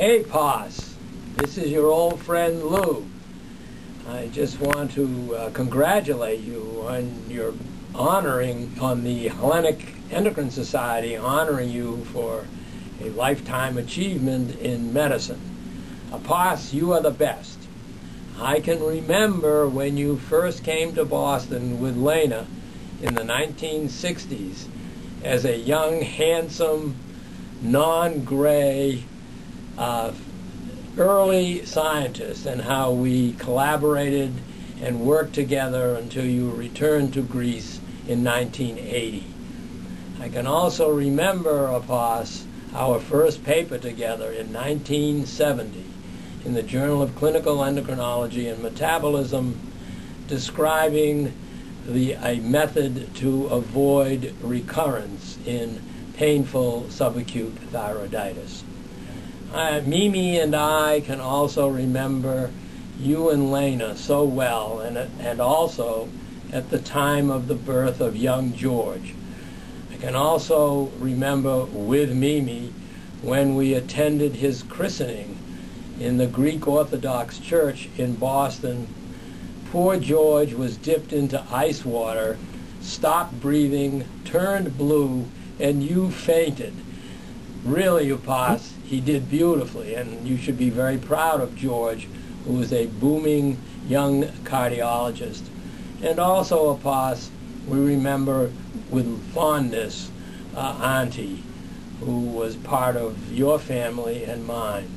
Hey, Poss. This is your old friend Lou. I just want to uh, congratulate you on your honoring, on the Hellenic Endocrine Society honoring you for a lifetime achievement in medicine. Apas, you are the best. I can remember when you first came to Boston with Lena in the 1960s as a young, handsome, non-gray, uh, early scientists and how we collaborated and worked together until you returned to Greece in 1980. I can also remember, Apas, our first paper together in 1970 in the Journal of Clinical Endocrinology and Metabolism describing the, a method to avoid recurrence in painful subacute thyroiditis. Uh, Mimi and I can also remember you and Lena so well, and, and also at the time of the birth of young George. I can also remember with Mimi when we attended his christening in the Greek Orthodox Church in Boston. Poor George was dipped into ice water, stopped breathing, turned blue, and you fainted. Really, Upas, he did beautifully, and you should be very proud of George, who is a booming young cardiologist. And also, Upas, we remember with fondness uh, Auntie, who was part of your family and mine.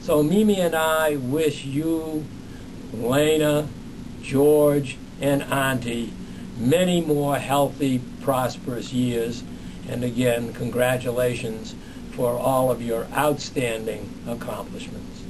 So Mimi and I wish you, Lena, George, and Auntie many more healthy, prosperous years. And again, congratulations for all of your outstanding accomplishments.